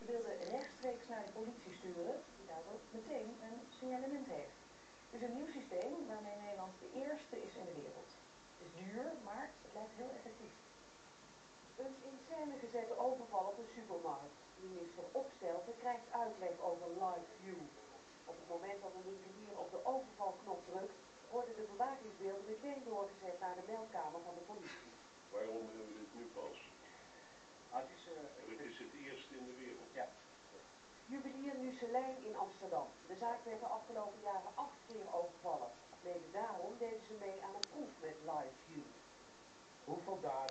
Ze wilde rechtstreeks naar de politie sturen, die daardoor meteen een signalement heeft. Het is een nieuw systeem waarmee Nederland de eerste is in de wereld. Het is duur, maar het lijkt heel effectief. Een in scène gezette overval op een supermarkt. Minister Opstelten krijgt uitleg over live view. Op het moment dat een winkelier op de overvalknop drukt, worden de bewakingsbeelden meteen doorgezet naar de meldkamer van de politie. Waarom hebben we dit nu pas? Ah, het is, eh, Het is het eerste in de wereld. ja. In Amsterdam. De zaak werd de afgelopen jaren acht keer overvallen. Daarom deden ze mee aan een proef met live view. Hoeveel daden